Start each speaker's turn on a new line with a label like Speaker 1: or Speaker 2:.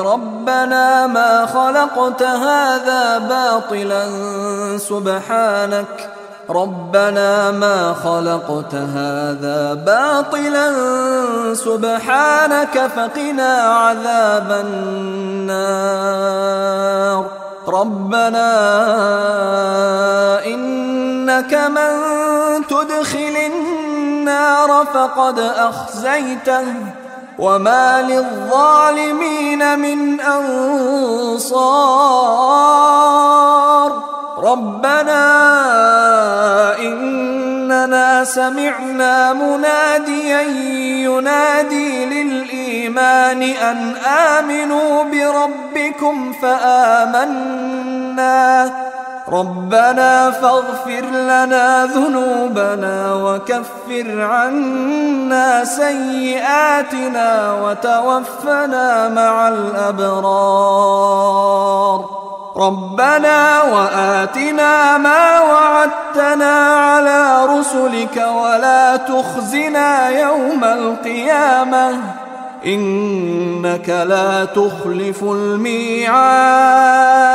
Speaker 1: ربنا ما خلقت هذا باطلا سبحانك. ربنا ما خلقت هذا باطلا سبحانك فقنا عذاب النار. ربنا إنك من تدخل النار فقد أخزيته. وما للظالمين من أنصار ربنا إننا سمعنا مناديا ينادي للإيمان أن آمنوا بربكم فآمنا ربنا فاغفر لنا ذنوبنا وكفر عنا سيئاتنا وتوفنا مع الأبرار. ربنا وآتنا ما وعدتنا على رسلك ولا تخزنا يوم القيامة. إنك لا تخلف الميعاد.